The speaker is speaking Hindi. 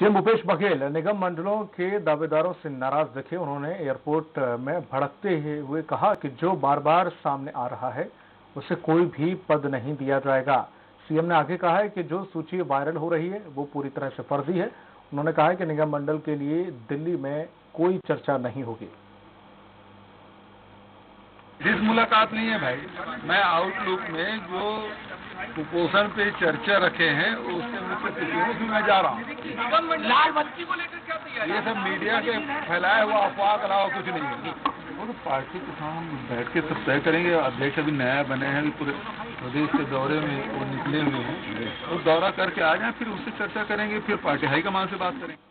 सीएम भूपेश बघेल निगम मंडलों के दावेदारों से नाराज़ दिखे। उन्होंने एयरपोर्ट में भड़कते हुए कहा कि जो बार बार सामने आ रहा है, उसे कोई भी पद नहीं दिया जाएगा। सीएम ने आगे कहा है कि जो सूची वायरल हो रही है, वो पूरी तरह से फर्जी है। उन्होंने कहा है कि निगम मंडल के लिए दिल्ली में कोई चर्चा नहीं होगी। मुलाकात नहीं है भाई। मैं आउटलुक में जो कुपोषण पे चर्चा रखे हैं उसके मुख्य सचिवों भी मैं जा रहा हूँ। लाल बत्ती को लेकर क्या तैयारी ये सब मीडिया के फैलाया हुआ अफवाह के अलावा कुछ नहीं है। वो तो पार्टी के साथ हम बैठ के सब तय करेंगे अध्यक्ष अभी नया बने हैं पूरे प्रदेश के दौरे में वो निकले हुए हैं। वो दौरा करके आ जाए फिर उससे चर्चा करेंगे फिर पार्टी हाईकमान से बात करेंगे।